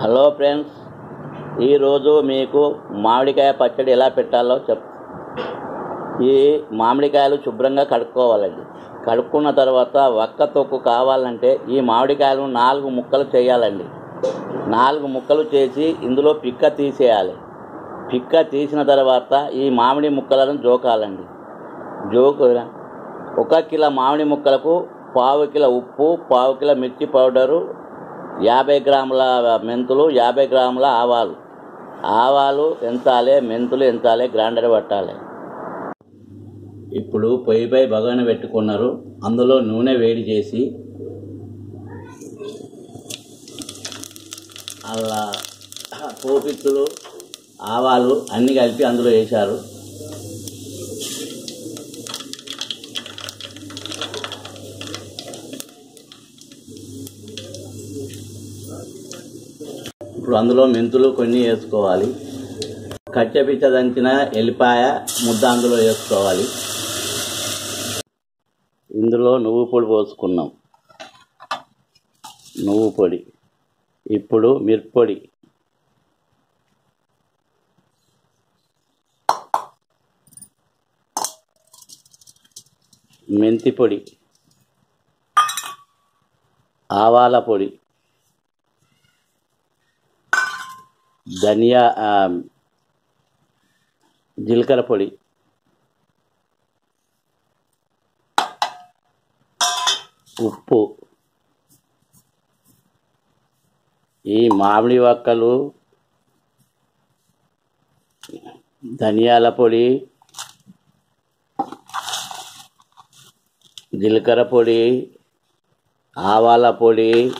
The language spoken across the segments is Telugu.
హలో ఫ్రెండ్స్ ఈరోజు మీకు మామిడికాయ పచ్చడి ఎలా పెట్టాలో చెప్ ఈ మామిడికాయలు శుభ్రంగా కడుక్కోవాలండి. కడుక్కున్న తర్వాత వక్క తొక్కు కావాలంటే ఈ మామిడికాయలు నాలుగు ముక్కలు చేయాలండి. నాలుగు ముక్కలు చేసి ఇందులో పిక్క తీసేయాలి. పిక్క తీసిన తర్వాత ఈ మామిడి ముక్కలను జోకాలండి. జోకు ఒక కిలో మామిడి ముక్కలకు పావు కిలో ఉప్పు పావు కిలో మిర్చి పౌడరు యాభై గ్రాముల మెంతులు యాభై గ్రాముల ఆవాలు. ఆవాలు ఎంతాలే మెంతులు ఎంతాలే గ్రైండర్ పట్టాలి. ఇప్పుడు పొయ్యిపై బగాన పెట్టుకున్నారు. అందులో నూనె వేడి చేసి అలా పోపిత్తులు ఆవాలు అన్నీ కలిపి అందులో వేశారు. ఇప్పుడు అందులో మెంతులు కొన్ని వేసుకోవాలి. కట్టెపిచ్చ దంచిన ఎల్లిపాయ ముద్ద అందులో వేసుకోవాలి. ఇందులో నువ్వు పొడి పోసుకున్నాం నువ్వు పొడి. ఇప్పుడు మిరప్పొడి మెంతి పొడి. ఆవాల పొడి. ధనియా జీలకర్ర పొడి. ఉప్పు. ఈ మామిడి వక్కలు ధనియాల పొడి జీలకర్ర పొడి ఆవాల పొడి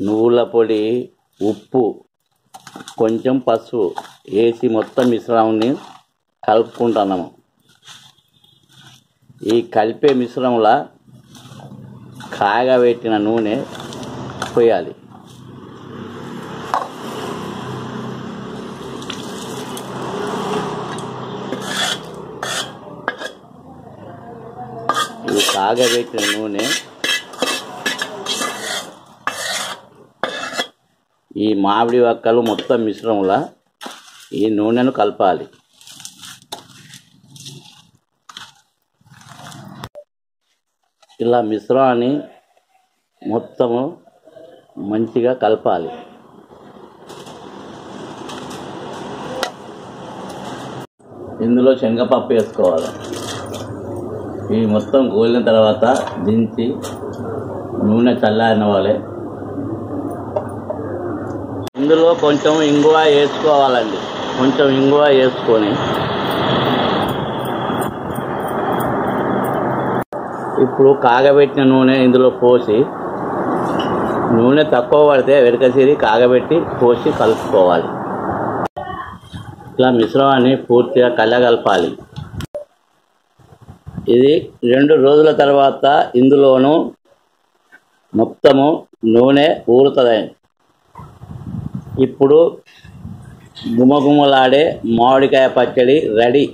నువ్వుల పొడి ఉప్పు. కొంచెం పసుపు వేసి మొత్తం మిశ్రమాన్ని కలుపుకుంటున్నాము. ఈ కలిపే మిశ్రమంలో కాగబెట్టిన నూనె పోయాలి. ఈ కాగబెట్టిన నూనె ఈ మామిడి వక్కలు మొత్తం మిశ్రమంలో ఈ నూనెను కలపాలి. ఇలా మిశ్రమాన్ని మొత్తము మంచిగా కలపాలి. ఇందులో శనగపప్పు వేసుకోవాలి. ఈ మొత్తం గోలిన తర్వాత దించి నూనె చల్లారిన వాళ్ళే ఇందులో కొంచెం ఇంగువ వేసుకోవాలండి. కొంచెం ఇంగువ వేసుకొని. ఇప్పుడు కాగబెట్టిన నూనె ఇందులో పోసి నూనె తక్కువ పడితే వెనకసిరి కాగబెట్టి పోసి కలుపుకోవాలి. ఇలా మిశ్రమాన్ని పూర్తిగా కలగలపాలి ఇది రెండు రోజుల తర్వాత ఇందులోనూ మొత్తము నూనె ఊరుతుంది ఇప్పుడు గుమగుమలాడే మామిడికాయ పచ్చడి రెడీ.